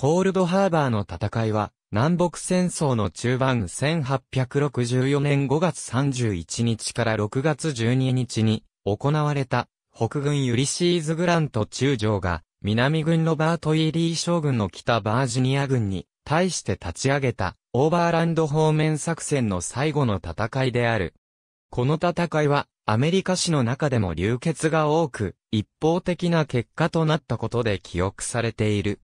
コールドハーバーの戦いは、南北戦争の中盤1864年5月31日から6月12日に行われた北軍ユリシーズ・グラント中将が南軍ロバート・ E・リー将軍の北バージニア軍に対して立ち上げたオーバーランド方面作戦の最後の戦いである。この戦いはアメリカ史の中でも流血が多く一方的な結果となったことで記憶されている。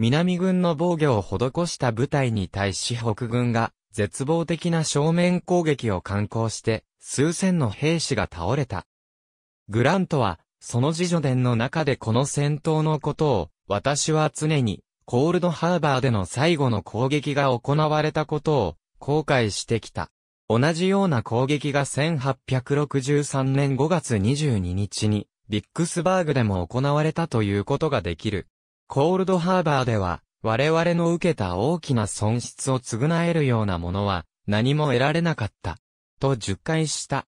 南軍の防御を施した部隊に対し北軍が絶望的な正面攻撃を敢行して数千の兵士が倒れた。グラントはその自助伝の中でこの戦闘のことを私は常にコールドハーバーでの最後の攻撃が行われたことを後悔してきた。同じような攻撃が1863年5月22日にビックスバーグでも行われたということができる。コールドハーバーでは、我々の受けた大きな損失を償えるようなものは、何も得られなかった。と10回した。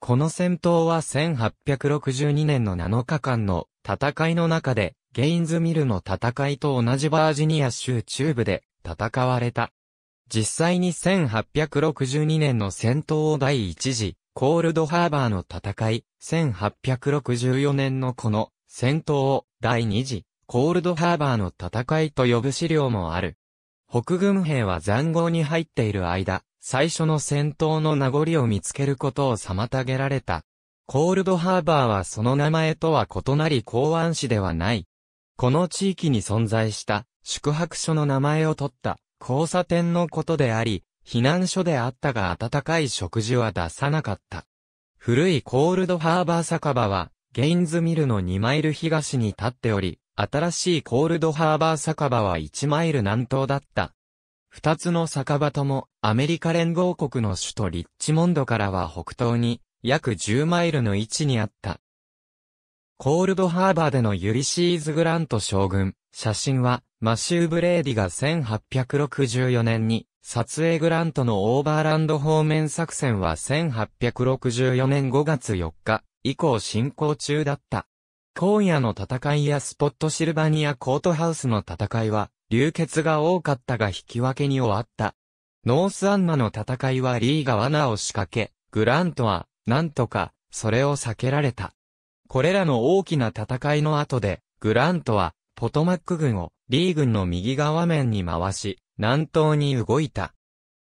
この戦闘は1862年の7日間の戦いの中で、ゲインズミルの戦いと同じバージニア州中部で戦われた。実際に1862年の戦闘を第一次、コールドハーバーの戦い、1864年のこの戦闘を第二次、コールドハーバーの戦いと呼ぶ資料もある。北軍兵は残壕に入っている間、最初の戦闘の名残を見つけることを妨げられた。コールドハーバーはその名前とは異なり港湾市ではない。この地域に存在した宿泊所の名前を取った交差点のことであり、避難所であったが温かい食事は出さなかった。古いコールドハーバー酒場は、ゲインズミルの2マイル東に立っており、新しいコールドハーバー酒場は1マイル南東だった。二つの酒場ともアメリカ連合国の首都リッチモンドからは北東に約10マイルの位置にあった。コールドハーバーでのユリシーズ・グラント将軍、写真はマシュー・ブレーディが1864年に撮影グラントのオーバーランド方面作戦は1864年5月4日以降進行中だった。荒野の戦いやスポットシルバニアコートハウスの戦いは、流血が多かったが引き分けに終わった。ノースアンナの戦いはリーが罠を仕掛け、グラントは、なんとか、それを避けられた。これらの大きな戦いの後で、グラントは、ポトマック軍を、リー軍の右側面に回し、南東に動いた。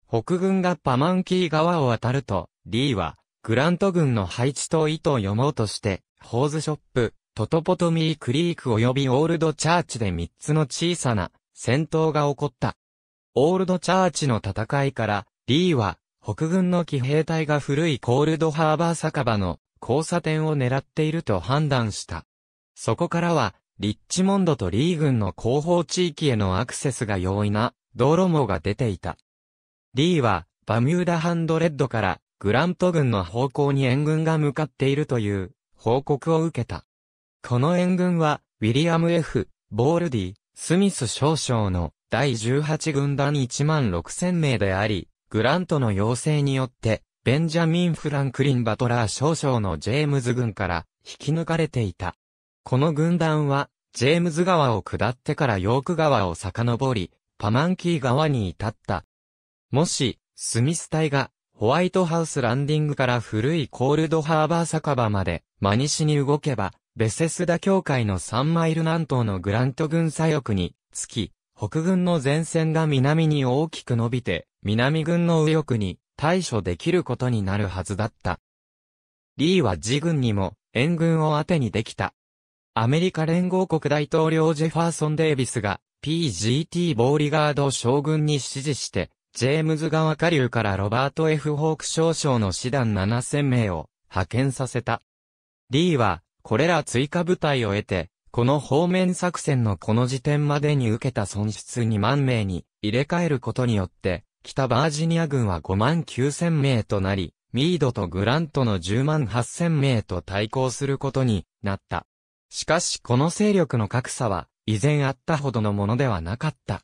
北軍がパマンキー川を渡ると、リーは、グラント軍の配置と意図を読もうとして、ホーズショップ、トトポトミークリーク及びオールドチャーチで3つの小さな戦闘が起こった。オールドチャーチの戦いから、リーは北軍の騎兵隊が古いコールドハーバー酒場の交差点を狙っていると判断した。そこからは、リッチモンドとリー軍の後方地域へのアクセスが容易な道路網が出ていた。リーは、バミューダハンドレッドからグラント軍の方向に援軍が向かっているという報告を受けた。この援軍は、ウィリアム F., ボールディ、スミス少将の第18軍団1万6000名であり、グラントの要請によって、ベンジャミン・フランクリン・バトラー少将のジェームズ軍から引き抜かれていた。この軍団は、ジェームズ川を下ってからヨーク川を遡り、パマンキー川に至った。もし、スミス隊が、ホワイトハウスランディングから古いコールドハーバー酒場まで、真西に動けば、ベセスダ教会の3マイル南東のグラント軍左翼につき、北軍の前線が南に大きく伸びて、南軍の右翼に対処できることになるはずだった。リーは自軍にも援軍を当てにできた。アメリカ連合国大統領ジェファーソン・デイビスが PGT ボーリガード将軍に指示して、ジェームズ川下流からロバート F. ホーク少将の師団7000名を派遣させた。リーはこれら追加部隊を得て、この方面作戦のこの時点までに受けた損失2万名に入れ替えることによって、北バージニア軍は5万9000名となり、ミードとグラントの10万8000名と対抗することになった。しかしこの勢力の格差は、以前あったほどのものではなかった。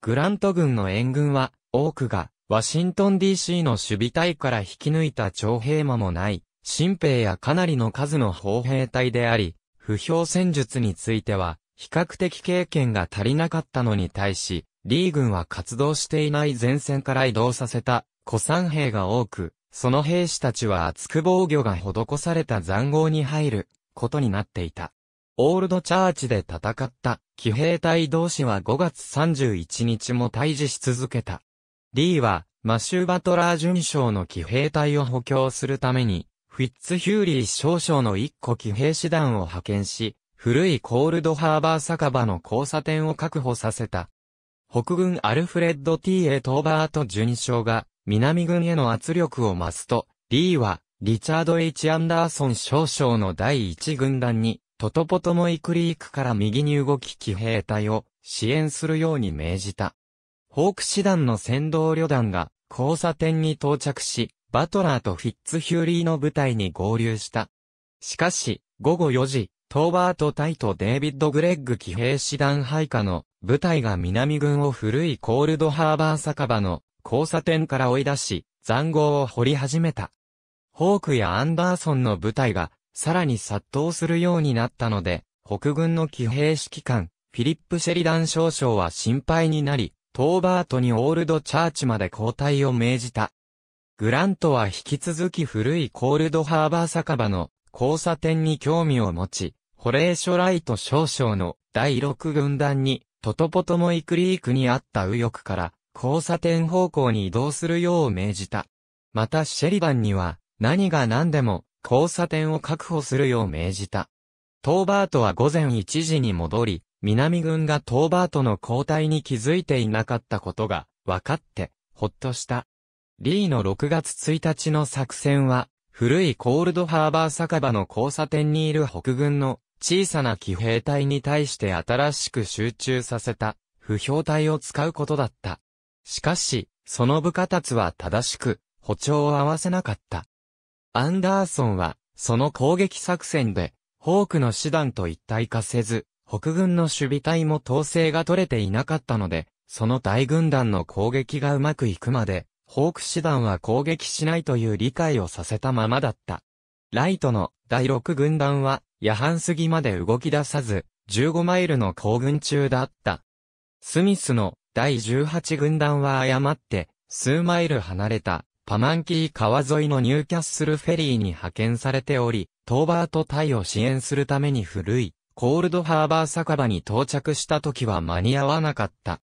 グラント軍の援軍は、多くが、ワシントン DC の守備隊から引き抜いた徴兵間もない、新兵やかなりの数の砲兵隊であり、不評戦術については、比較的経験が足りなかったのに対し、リー軍は活動していない前線から移動させた古参兵が多く、その兵士たちは厚く防御が施された残壕に入ることになっていた。オールドチャーチで戦った騎兵隊同士は5月31日も対峙し続けた。リーはマシュー・バトラー準将の騎兵隊を補強するために、フィッツヒュー・リー少将の一個騎兵師団を派遣し、古いコールドハーバー酒場の交差点を確保させた。北軍アルフレッド・ T.A. トーバート準将が南軍への圧力を増すと、リーはリチャード・ H・ アンダーソン少将の第一軍団にトトポトモイクリークから右に動き騎兵隊を支援するように命じた。ホーク師団の先導旅団が交差点に到着し、バトラーとフィッツヒューリーの部隊に合流した。しかし、午後4時、トーバート隊とデイビッド・グレッグ騎兵師団配下の部隊が南軍を古いコールドハーバー酒場の交差点から追い出し、残壕を掘り始めた。ホークやアンダーソンの部隊がさらに殺到するようになったので、北軍の騎兵指揮官、フィリップ・シェリダン少将は心配になり、トーバートにオールドチャーチまで交代を命じた。グラントは引き続き古いコールドハーバー酒場の交差点に興味を持ち、ホレーショライト少将の第6軍団にトトポトモイクリークにあった右翼から交差点方向に移動するよう命じた。またシェリダンには何が何でも交差点を確保するよう命じた。トーバートは午前1時に戻り、南軍がトーバートの交代に気づいていなかったことが分かって、ほっとした。リーの6月1日の作戦は、古いコールドハーバー酒場の交差点にいる北軍の小さな騎兵隊に対して新しく集中させた不評隊を使うことだった。しかし、その部下たちは正しく歩調を合わせなかった。アンダーソンは、その攻撃作戦で、ホークの師団と一体化せず、北軍の守備隊も統制が取れていなかったので、その大軍団の攻撃がうまくいくまで、ホーク師団は攻撃しないという理解をさせたままだった。ライトの第6軍団は夜半過ぎまで動き出さず、15マイルの行軍中だった。スミスの第18軍団は誤って数マイル離れたパマンキー川沿いのニューキャッスルフェリーに派遣されており、トーバート隊を支援するために古い、コールドハーバー酒場に到着した時は間に合わなかった。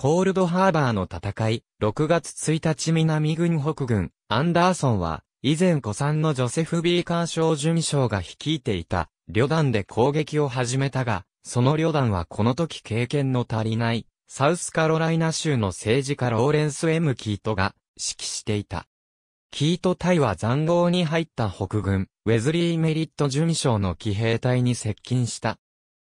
コールドハーバーの戦い、6月1日南軍北軍、アンダーソンは、以前古参のジョセフ・ビーカー将準将が率いていた、旅団で攻撃を始めたが、その旅団はこの時経験の足りない、サウスカロライナ州の政治家ローレンス・エム・キートが、指揮していた。キート隊は残壕に入った北軍、ウェズリー・メリット準将の騎兵隊に接近した。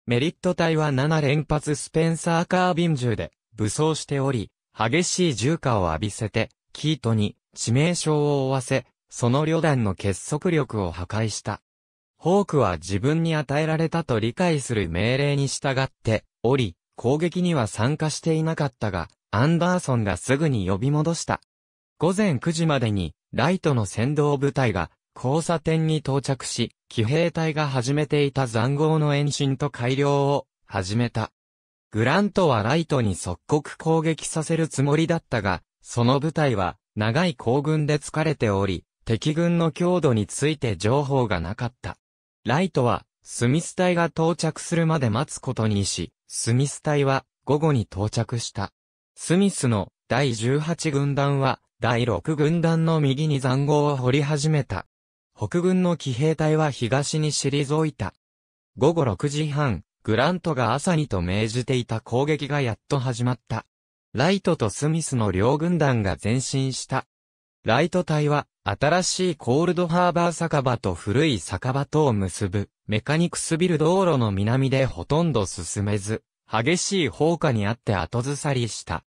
メリット隊は7連発スペンサーカービン銃で武装しており、激しい銃火を浴びせて、キートに致命傷を負わせ、その旅団の結束力を破壊した。ホークは自分に与えられたと理解する命令に従っており、攻撃には参加していなかったが、アンダーソンがすぐに呼び戻した。午前9時までに、ライトの先導部隊が、交差点に到着し、騎兵隊が始めていた残壕の延伸と改良を始めた。グラントはライトに即刻攻撃させるつもりだったが、その部隊は長い行軍で疲れており、敵軍の強度について情報がなかった。ライトは、スミス隊が到着するまで待つことにし、スミス隊は午後に到着した。スミスの第18軍団は第6軍団の右に残壕を掘り始めた。北軍の騎兵隊は東に退いた。午後6時半、グラントが朝にと命じていた攻撃がやっと始まった。ライトとスミスの両軍団が前進した。ライト隊は、新しいコールドハーバー酒場と古い酒場とを結ぶ、メカニクスビル道路の南でほとんど進めず、激しい放火にあって後ずさりした。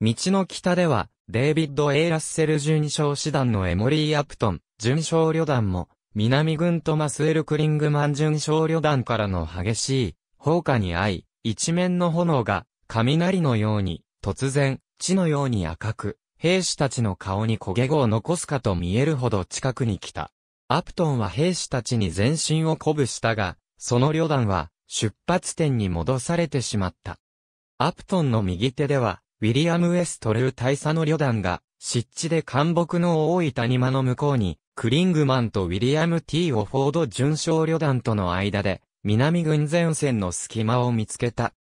道の北では、デイビッド・エイ・ラッセル準将師団のエモリー・アプトン、準将旅団も、南軍トマス・エル・クリングマン準将旅団からの激しい放火に遭い、一面の炎が雷のように突然地のように赤く、兵士たちの顔に焦げ子を残すかと見えるほど近くに来た。アプトンは兵士たちに全身を鼓舞したが、その旅団は出発点に戻されてしまった。アプトンの右手では、ウィリアム・ウェストルー大佐の旅団が、湿地で干木の多い谷間の向こうに、クリングマンとウィリアム・ティ・オフォード準将旅団との間で、南軍前線の隙間を見つけた。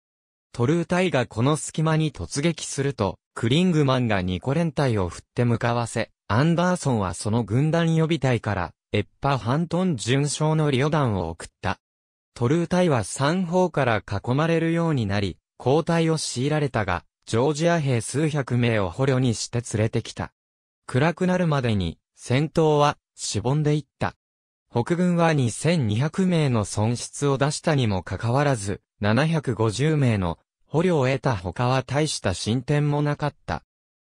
トルー隊がこの隙間に突撃すると、クリングマンがニコレン隊を振って向かわせ、アンダーソンはその軍団予備隊から、エッパ・ハントン準将の旅団を送った。トルー隊は三方から囲まれるようになり、交代を強いられたが、ジョージア兵数百名を捕虜にして連れてきた。暗くなるまでに、戦闘は、しぼんでいった。北軍は2200名の損失を出したにもかかわらず、750名の捕虜を得た他は大した進展もなかった。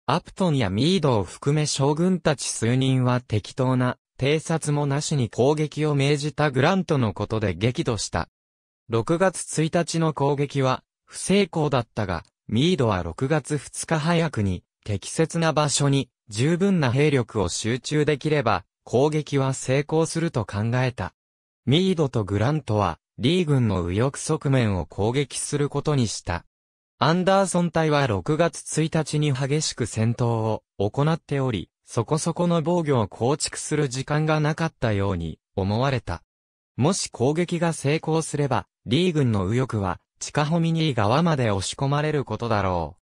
アプトンやミードを含め将軍たち数人は適当な、偵察もなしに攻撃を命じたグラントのことで激怒した。6月1日の攻撃は不成功だったが、ミードは6月2日早くに適切な場所に十分な兵力を集中できれば攻撃は成功すると考えた。ミードとグラントはリー軍の右翼側面を攻撃することにした。アンダーソン隊は6月1日に激しく戦闘を行っており、そこそこの防御を構築する時間がなかったように思われた。もし攻撃が成功すれば、リー軍の右翼は、地下ホミニー側まで押し込まれることだろ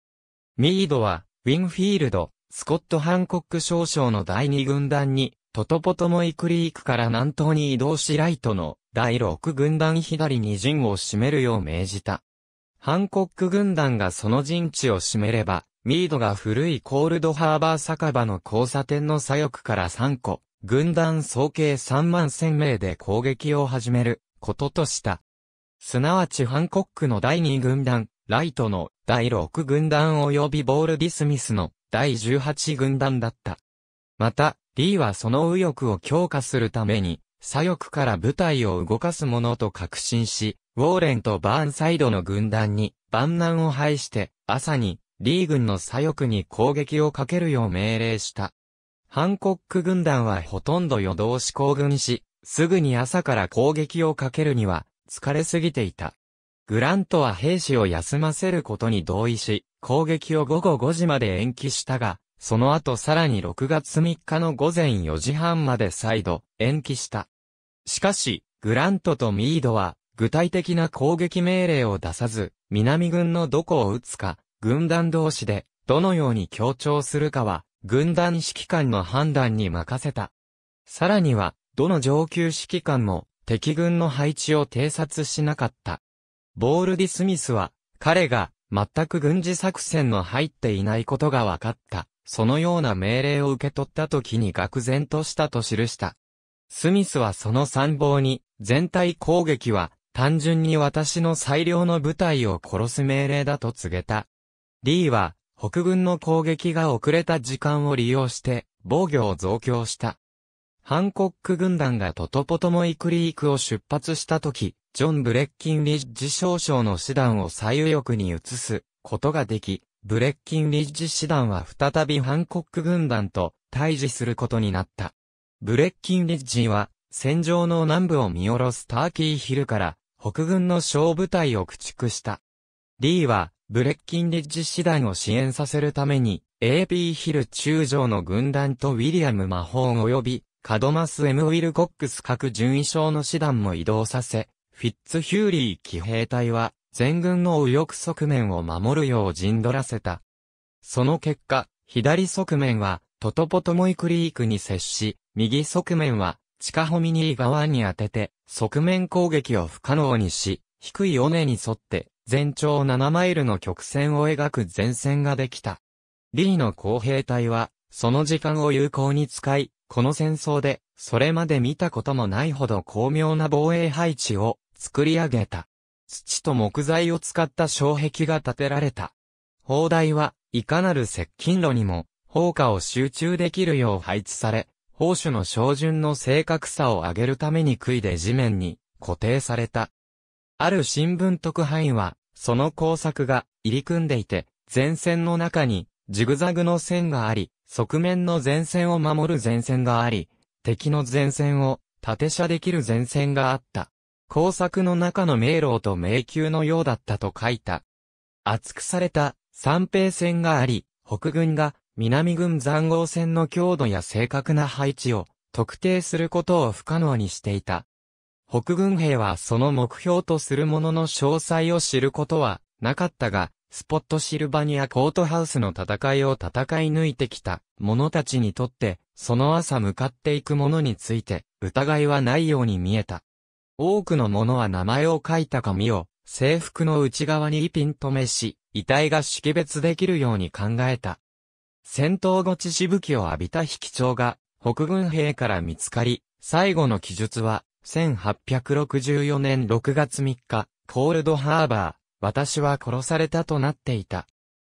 う。ミードは、ウィンフィールド、スコット・ハンコック少将の第二軍団に、トトポトモイクリークから南東に移動しライトの第六軍団左に陣を占めるよう命じた。ハンコック軍団がその陣地を占めれば、ミードが古いコールドハーバー酒場の交差点の左翼から3個、軍団総計3万1000名で攻撃を始めることとした。すなわちハンコックの第2軍団、ライトの第6軍団及びボールディスミスの第18軍団だった。また、リーはその右翼を強化するために、左翼から部隊を動かすものと確信し、ウォーレンとバーンサイドの軍団に万難を排して朝にリー軍の左翼に攻撃をかけるよう命令した。ハンコック軍団はほとんど夜通し行軍し、すぐに朝から攻撃をかけるには疲れすぎていた。グラントは兵士を休ませることに同意し、攻撃を午後5時まで延期したが、その後さらに6月3日の午前4時半まで再度延期した。しかし、グラントとミードは具体的な攻撃命令を出さず、南軍のどこを撃つか、軍団同士で、どのように強調するかは、軍団指揮官の判断に任せた。さらには、どの上級指揮官も、敵軍の配置を偵察しなかった。ボールディスミスは、彼が、全く軍事作戦の入っていないことが分かった。そのような命令を受け取った時に愕然としたと記した。スミスはその参謀に、全体攻撃は単純に私の最良の部隊を殺す命令だと告げた。リーは、北軍の攻撃が遅れた時間を利用して、防御を増強した。ハンコック軍団がトトポトモイクリークを出発した時、ジョン・ブレッキンリッジ少将の師団を最右翼に移すことができ、ブレッキンリッジ師団は再びハンコック軍団と対峙することになった。ブレッキンリッジは戦場の南部を見下ろすターキーヒルから北軍の小部隊を駆逐した。リーは、ブレッキンリッジ師団を支援させるために、AP ヒル中将の軍団とウィリアム・マホーン及び、カドマス・エム・ウィルコックス各准将の師団も移動させ、フィッツヒュー・リー騎兵隊は、全軍の右翼側面を守るよう陣取らせた。その結果、左側面は、トトポトモイクリークに接し、右側面は、地下ホミニー側に当てて、側面攻撃を不可能にし、低い尾根に沿って、全長7マイルの曲線を描く前線ができた。リーの公兵隊は、その時間を有効に使い、この戦争で、それまで見たこともないほど巧妙な防衛配置を作り上げた。土と木材を使った障壁が建てられた。砲台はいかなる接近路にも、砲火を集中できるよう配置され、砲手の照準の正確さを上げるために杭で地面に固定された。ある新聞特派員は、その工作が入り組んでいて、前線の中にジグザグの線があり、側面の前線を守る前線があり、敵の前線を縦射できる前線があった。工作の中の迷路と迷宮のようだったと書いた。厚くされた三平線があり、北軍が南軍残壕戦の強度や正確な配置を特定することを不可能にしていた。北軍兵はその目標とするものの詳細を知ることはなかったが、スポットシルバニアコートハウスの戦いを戦い抜いてきた者たちにとって、その朝向かっていく者について疑いはないように見えた。多くの者は名前を書いた紙を制服の内側にピン止めし、遺体が識別できるように考えた。戦闘後血しぶきを浴びた引き帳が北軍兵から見つかり、最後の記述は1864年6月3日、コールドハーバー、私は殺されたとなっていた。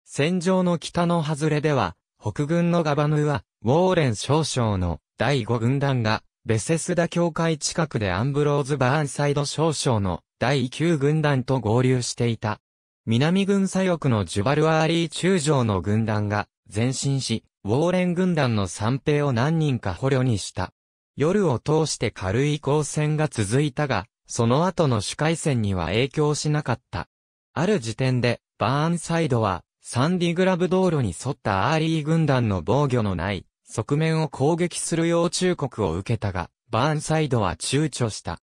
戦場の北の外れでは、北軍のガバヌは、ウォーレン少将の第5軍団が、ベセスダ境界近くでアンブローズ・バーンサイド少将の第9軍団と合流していた。南軍左翼のジュバル・アーリー中将の軍団が前進し、ウォーレン軍団の散兵を何人か捕虜にした。夜を通して軽い交戦が続いたが、その後の主会戦には影響しなかった。ある時点で、バーンサイドは、サンディグラブ道路に沿ったアーリー軍団の防御のない側面を攻撃するよう忠告を受けたが、バーンサイドは躊躇した。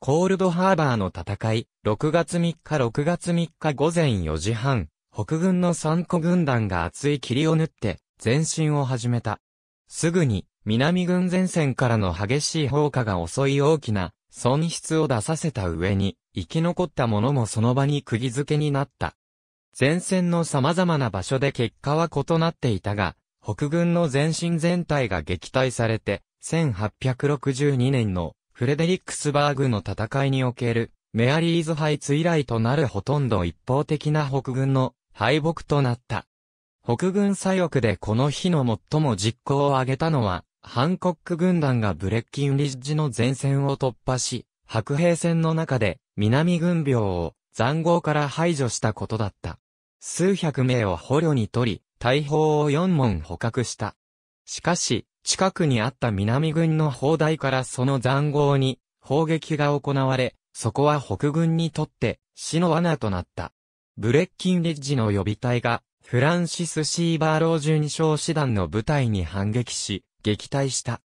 コールドハーバーの戦い、6月3日6月3日午前4時半、北軍の3個軍団が厚い霧を縫って前進を始めた。すぐに南軍前線からの激しい砲火が襲い大きな損失を出させた上に、生き残った者もその場に釘付けになった。前線の様々な場所で結果は異なっていたが、北軍の前進全体が撃退されて、1862年のフレデリックスバーグの戦いにおけるメアリーズハイツ以来となるほとんど一方的な北軍の敗北となった。北軍左翼でこの日の最も実行を挙げたのは、ハンコック軍団がブレッキンリッジの前線を突破し、白兵戦の中で南軍病を残壕から排除したことだった。数百名を捕虜に取り、大砲を4門捕獲した。しかし、近くにあった南軍の砲台からその残壕に砲撃が行われ、そこは北軍にとって死の罠となった。ブレッキンリッジの予備隊がフランシス・シーバーロー準将師団の部隊に反撃し、撃退した。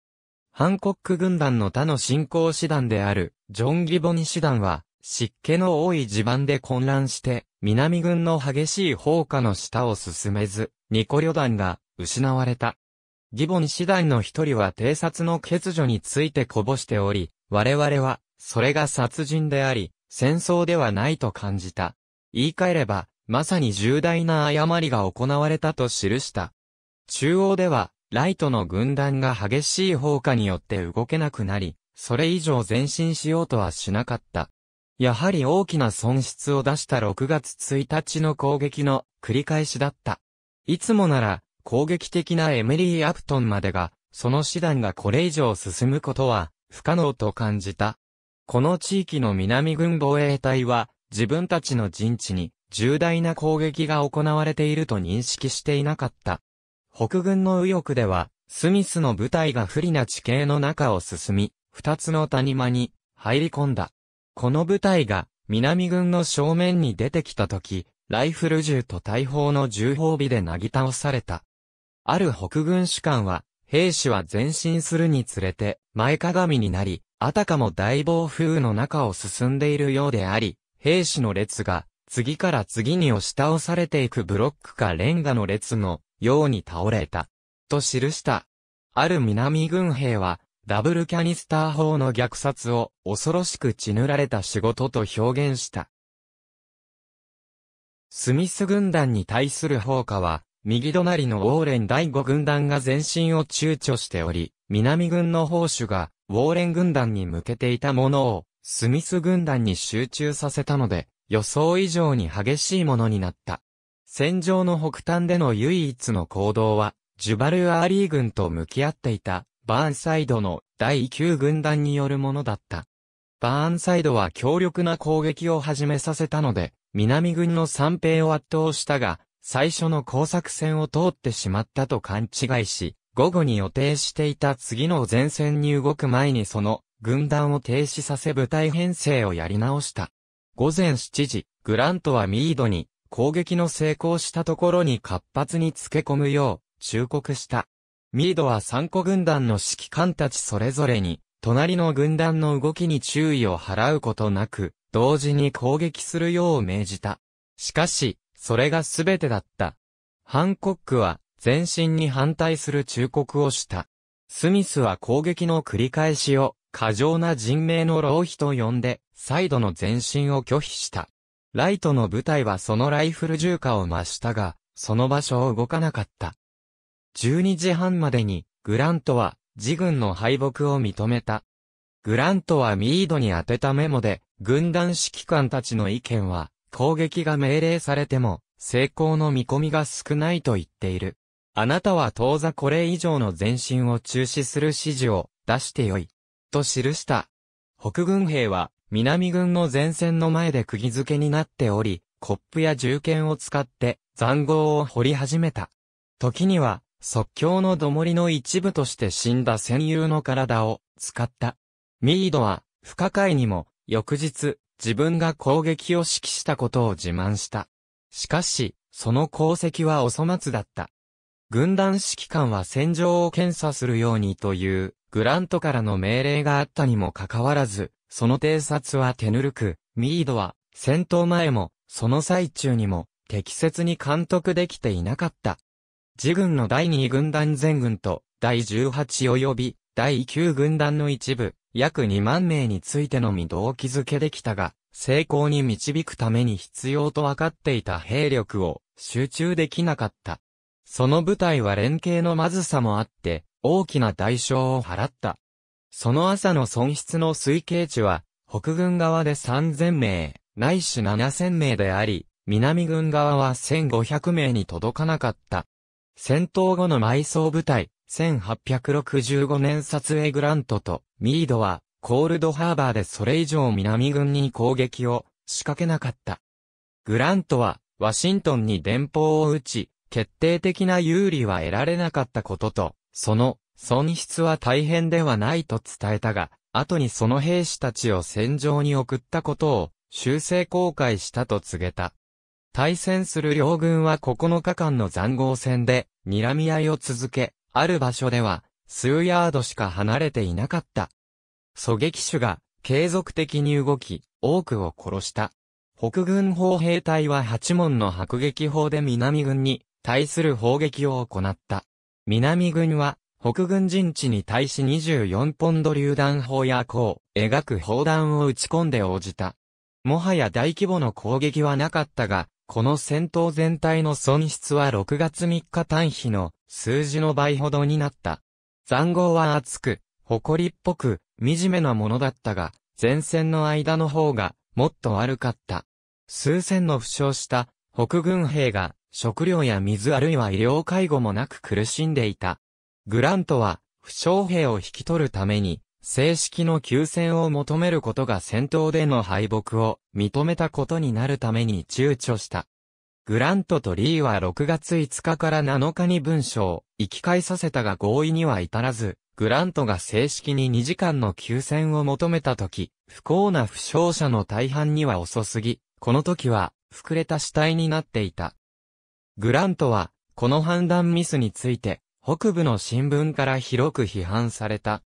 ハンコック軍団の他の進行師団である、ジョン・ギボニ師団は、湿気の多い地盤で混乱して、南軍の激しい砲火の下を進めず、ニコ旅団が失われた。ギボニ師団の一人は偵察の欠如についてこぼしており、我々は、それが殺人であり、戦争ではないと感じた。言い換えれば、まさに重大な誤りが行われたと記した。中央では、ライトの軍団が激しい砲火によって動けなくなり、それ以上前進しようとはしなかった。やはり大きな損失を出した6月1日の攻撃の繰り返しだった。いつもなら攻撃的なエミリー・アプトンまでが、その師団がこれ以上進むことは不可能と感じた。この地域の南軍防衛隊は自分たちの陣地に重大な攻撃が行われていると認識していなかった。北軍の右翼では、スミスの部隊が不利な地形の中を進み、二つの谷間に入り込んだ。この部隊が南軍の正面に出てきた時、ライフル銃と大砲の銃砲尾でなぎ倒された。ある北軍士官は、兵士は前進するにつれて前かがみになり、あたかも大暴風の中を進んでいるようであり、兵士の列が次から次に押し倒されていくブロックかレンガの列のように倒れた。と記した。ある南軍兵は、ダブルキャニスター砲の虐殺を恐ろしく血塗られた仕事と表現した。スミス軍団に対する砲火は、右隣のウォーレン第5軍団が前進を躊躇しており、南軍の砲手がウォーレン軍団に向けていたものをスミス軍団に集中させたので、予想以上に激しいものになった。戦場の北端での唯一の行動は、ジュバル・アーリー軍と向き合っていた、バーンサイドの第9軍団によるものだった。バーンサイドは強力な攻撃を始めさせたので、南軍の散兵を圧倒したが、最初の工作戦を通ってしまったと勘違いし、午後に予定していた次の前線に動く前にその軍団を停止させ部隊編成をやり直した。午前7時、グラントはミードに攻撃の成功したところに活発につけ込むよう忠告した。ミードは3個軍団の指揮官たちそれぞれに、隣の軍団の動きに注意を払うことなく、同時に攻撃するよう命じた。しかし、それが全てだった。ハンコックは前進に反対する忠告をした。スミスは攻撃の繰り返しを過剰な人命の浪費と呼んで、再度の前進を拒否した。ライトの部隊はそのライフル重火を増したが、その場所を動かなかった。12時半までに、グラントは、自軍の敗北を認めた。グラントはミードに宛てたメモで、軍団指揮官たちの意見は、攻撃が命令されても、成功の見込みが少ないと言っている。あなたは当座これ以上の前進を中止する指示を出してよい。と記した。北軍兵は南軍の前線の前で釘付けになっており、コップや銃剣を使って残壕を掘り始めた。時には即興の土森の一部として死んだ戦友の体を使った。ミードは不可解にも翌日自分が攻撃を指揮したことを自慢した。しかし、その功績はお粗末だった。軍団指揮官は戦場を検査するようにというグラントからの命令があったにもかかわらず、その偵察は手ぬるく、ミードは戦闘前も、その最中にも適切に監督できていなかった。自軍の第2軍団全軍と第18及び第9軍団の一部、約2万名についてのみ動機づけできたが、成功に導くために必要と分かっていた兵力を集中できなかった。その部隊は連携のまずさもあって、大きな代償を払った。その朝の損失の推計値は、北軍側で3000名、ないし7000名であり、南軍側は1500名に届かなかった。戦闘後の埋葬部隊、1865年撮影グラントと、ミードは、コールドハーバーでそれ以上南軍に攻撃を仕掛けなかった。グラントは、ワシントンに電報を打ち、決定的な有利は得られなかったことと、その損失は大変ではないと伝えたが、後にその兵士たちを戦場に送ったことを修正公開したと告げた。対戦する両軍は9日間の残壕戦で睨み合いを続け、ある場所では数ヤードしか離れていなかった。狙撃手が継続的に動き、多くを殺した。北軍砲兵隊は八門の迫撃砲で南軍に対する砲撃を行った。南軍は北軍陣地に対し24ポンド榴弾砲や弧を描く砲弾を撃ち込んで応じた。もはや大規模の攻撃はなかったが、この戦闘全体の損失は6月3日単比の数字の倍ほどになった。残壕は厚く、誇りっぽく、惨めなものだったが、前線の間の方がもっと悪かった。数千の負傷した北軍兵が食料や水あるいは医療介護もなく苦しんでいた。グラントは、負傷兵を引き取るために、正式の休戦を求めることが戦闘での敗北を認めたことになるために躊躇した。グラントとリーは6月5日から7日に文書を行き返させたが合意には至らず、グラントが正式に2時間の休戦を求めたとき、不幸な負傷者の大半には遅すぎ、この時は膨れた死体になっていた。グラントは、この判断ミスについて、北部の新聞から広く批判された。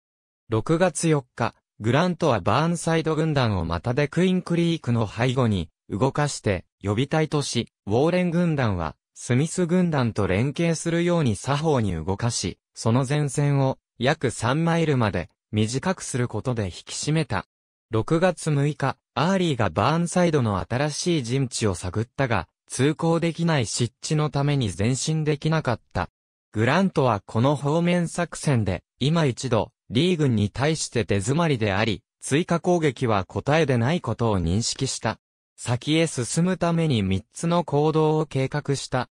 6月4日、グラントはバーンサイド軍団をまたでクインクリークの背後に動かして予備隊とし、ウォーレン軍団はスミス軍団と連携するように作法に動かし、その前線を約3マイルまで短くすることで引き締めた。6月6日、アーリーがバーンサイドの新しい陣地を探ったが、通行できない湿地のために前進できなかった。グラントはこの方面作戦で、今一度、リー軍に対して手詰まりであり、追加攻撃は答えでないことを認識した。先へ進むために三つの行動を計画した。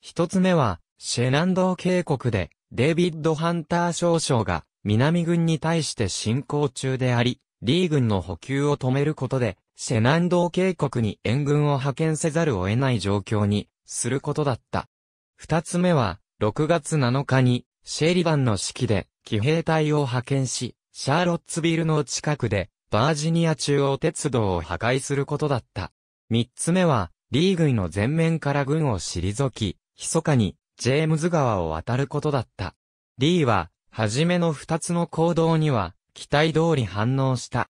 一つ目は、シェナンド渓谷で、デビッド・ハンター少将が、南軍に対して進行中であり、リー軍の補給を止めることで、シェナンド渓谷に援軍を派遣せざるを得ない状況に、することだった。二つ目は、6月7日に、シェリバンの指揮で、騎兵隊を派遣し、シャーロッツビルの近くで、バージニア中央鉄道を破壊することだった。三つ目は、リー軍の前面から軍を退き、密かに、ジェームズ川を渡ることだった。リーは、はじめの二つの行動には、期待通り反応した。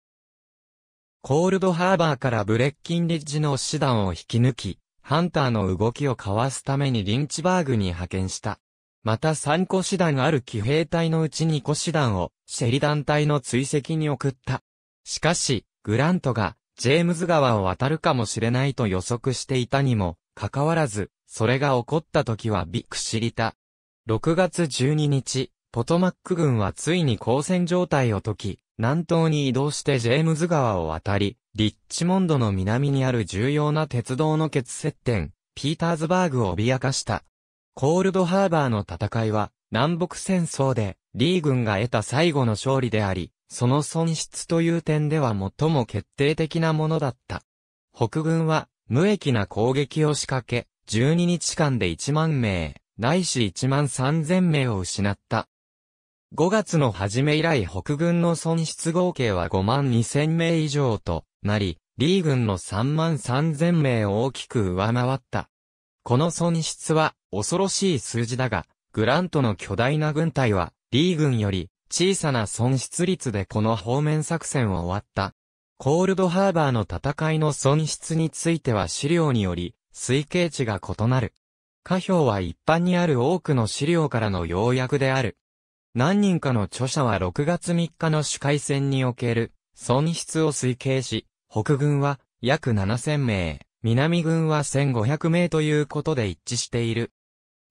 コールドハーバーからブレッキンリッジの師団を引き抜き、ハンターの動きをかわすためにリンチバーグに派遣した。また3個師団ある騎兵隊のうち2個師団をシェリダン隊の追跡に送った。しかし、グラントがジェームズ川を渡るかもしれないと予測していたにも、かかわらず、それが起こった時はビッグ知りた。6月12日、ポトマック軍はついに交戦状態を解き、南東に移動してジェームズ川を渡り、リッチモンドの南にある重要な鉄道の結接点、ピーターズバーグを脅かした。コールドハーバーの戦いは、南北戦争で、リー軍が得た最後の勝利であり、その損失という点では最も決定的なものだった。北軍は、無益な攻撃を仕掛け、12日間で1万名、ないし1万3000名を失った。5月の初め以来北軍の損失合計は5万2000名以上となり、リー軍の3万3000名を大きく上回った。この損失は恐ろしい数字だが、グラントの巨大な軍隊は、リー軍より小さな損失率でこの方面作戦を終わった。コールドハーバーの戦いの損失については資料により、推計値が異なる。下表は一般にある多くの資料からの要約である。何人かの著者は6月3日の主海戦における損失を推計し、北軍は約7000名、南軍は1500名ということで一致している。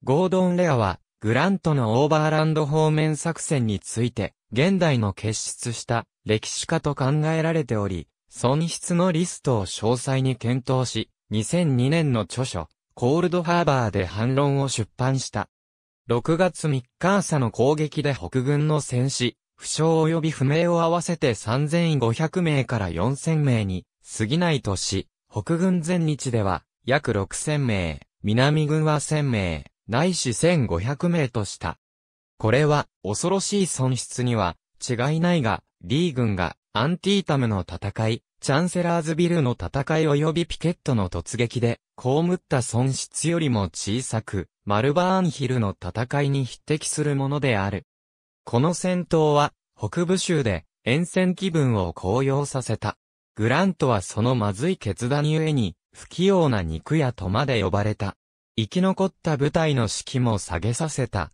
ゴードン・レアは、グラントのオーバーランド方面作戦について、現代の結出した歴史家と考えられており、損失のリストを詳細に検討し、2002年の著書、コールドハーバーで反論を出版した。6月3日朝の攻撃で北軍の戦死、負傷及び不明を合わせて3500名から4000名に過ぎないとし、北軍全日では約6000名、南軍は1000名、ないし1500名とした。これは恐ろしい損失には違いないが、リー軍がアンティータムの戦い、チャンセラーズビルの戦い及びピケットの突撃で、被った損失よりも小さく、マルバーンヒルの戦いに匹敵するものである。この戦闘は、北部州で、沿線気分を高揚させた。グラントはそのまずい決断ゆえに、不器用な肉屋とまで呼ばれた。生き残った部隊の士気も下げさせた。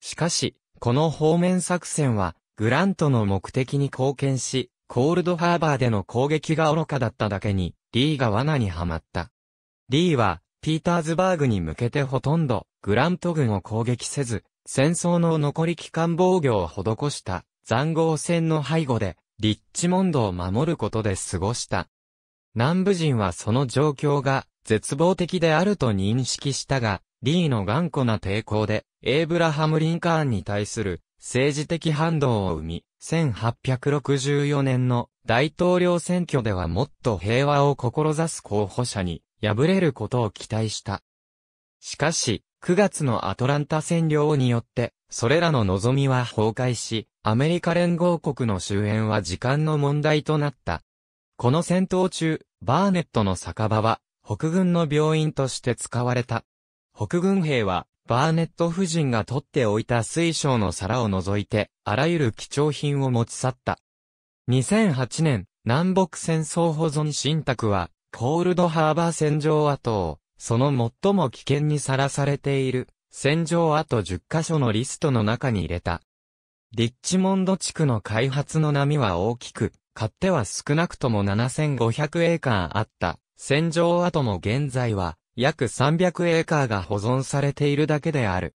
しかし、この方面作戦は、グラントの目的に貢献し、コールドハーバーでの攻撃が愚かだっただけに、リーが罠にはまった。リーは、ピーターズバーグに向けてほとんど、グラント軍を攻撃せず、戦争の残り期間防御を施した残壕戦の背後で、リッチモンドを守ることで過ごした。南部人はその状況が絶望的であると認識したが、リーの頑固な抵抗で、エイブラハム・リンカーンに対する政治的反動を生み、1864年の大統領選挙ではもっと平和を志す候補者に敗れることを期待した。しかし、9月のアトランタ占領によって、それらの望みは崩壊し、アメリカ連合国の終焉は時間の問題となった。この戦闘中、バーネットの酒場は、北軍の病院として使われた。北軍兵は、バーネット夫人が取っておいた水晶の皿を除いて、あらゆる貴重品を持ち去った。2008年、南北戦争保存信託は、コールドハーバー戦場跡を、その最も危険にさらされている、戦場跡10カ所のリストの中に入れた。リッチモンド地区の開発の波は大きく、買っては少なくとも7500エーカーあった。戦場跡も現在は約300エーカーが保存されているだけである。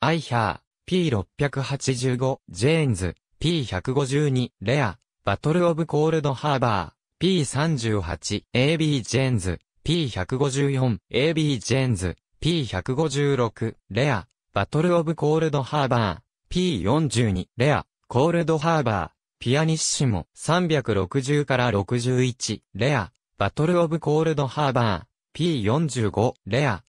アイヒャー、P685、ジェーンズ、P152、レア、バトルオブコールドハーバー、P38、AB ジェーンズ、P154、AB ジェーンズ、P156、レア、バトルオブコールドハーバー、P42、レア、コールドハーバー、ピアニッシモ、360から61、レア、バトルオブコールドハーバー、P45 レア。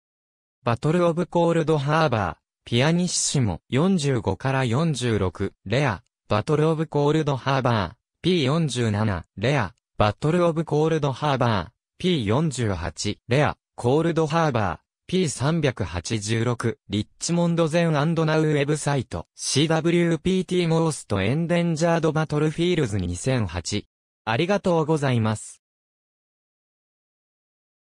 バトルオブコールドハーバー、ピアニッシモ45から46レア。バトルオブコールドハーバー、P47、レア、バトルオブコールドハーバー、P48、レア、コールドハーバー、P386、リッチモンドゼンナウウェブサイト、CWPT モーストエンデンジャードバトルフィールズ2008。ありがとうございます。